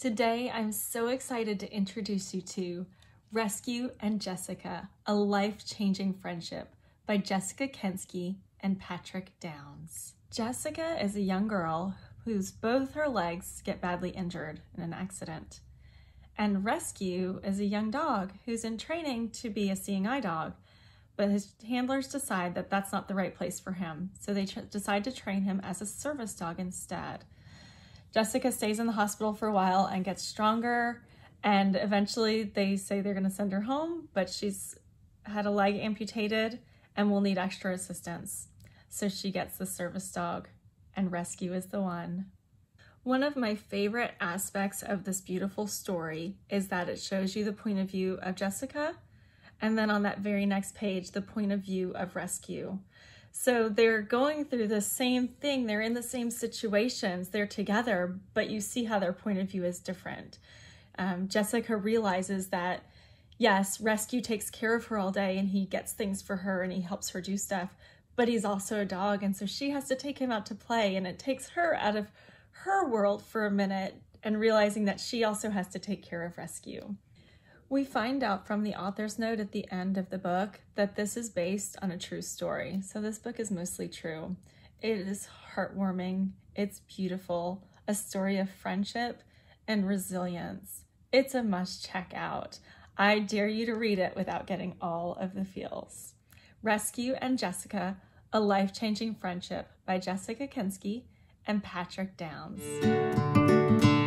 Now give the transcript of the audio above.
Today, I'm so excited to introduce you to Rescue and Jessica, a life-changing friendship by Jessica Kensky and Patrick Downes. Jessica is a young girl whose both her legs get badly injured in an accident. And Rescue is a young dog who's in training to be a seeing eye dog, but his handlers decide that that's not the right place for him, so they decide to train him as a service dog instead. Jessica stays in the hospital for a while and gets stronger. And eventually they say they're going to send her home, but she's had a leg amputated and will need extra assistance. So she gets the service dog, and rescue is the one. One of my favorite aspects of this beautiful story is that it shows you the point of view of Jessica, and then on that very next page, the point of view of rescue. So they're going through the same thing. They're in the same situations. They're together, but you see how their point of view is different. Um, Jessica realizes that, yes, Rescue takes care of her all day and he gets things for her and he helps her do stuff, but he's also a dog. And so she has to take him out to play and it takes her out of her world for a minute and realizing that she also has to take care of Rescue. We find out from the author's note at the end of the book that this is based on a true story. So this book is mostly true. It is heartwarming, it's beautiful, a story of friendship and resilience. It's a must check out. I dare you to read it without getting all of the feels. Rescue and Jessica, A Life-Changing Friendship by Jessica Kensky and Patrick Downes.